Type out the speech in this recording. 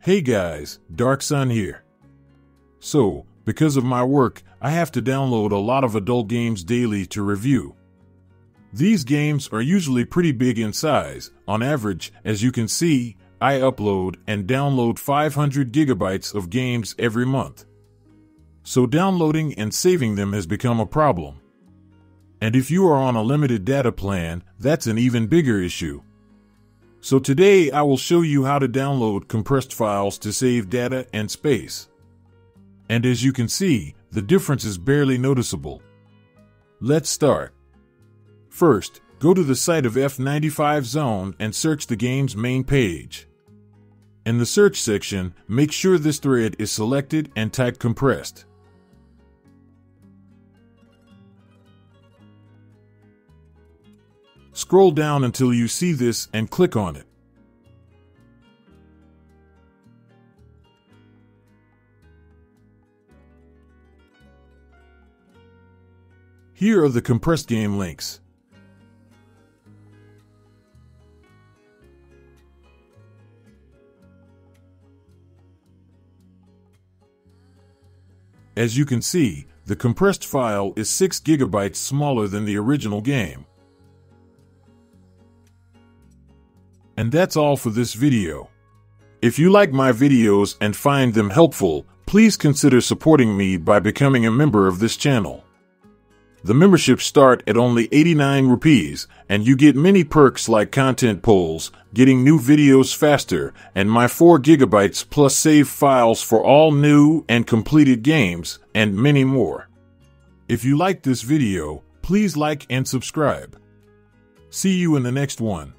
Hey guys, Dark Sun here. So, because of my work, I have to download a lot of adult games daily to review. These games are usually pretty big in size. On average, as you can see, I upload and download 500 gigabytes of games every month. So downloading and saving them has become a problem. And if you are on a limited data plan, that's an even bigger issue. So today I will show you how to download compressed files to save data and space. And as you can see, the difference is barely noticeable. Let's start. First, go to the site of F95 Zone and search the game's main page. In the search section, make sure this thread is selected and type compressed. Scroll down until you see this and click on it. Here are the compressed game links. As you can see, the compressed file is 6 gigabytes smaller than the original game. And that's all for this video. If you like my videos and find them helpful, please consider supporting me by becoming a member of this channel. The memberships start at only 89 rupees, and you get many perks like content polls, getting new videos faster, and my 4 gigabytes plus save files for all new and completed games, and many more. If you like this video, please like and subscribe. See you in the next one.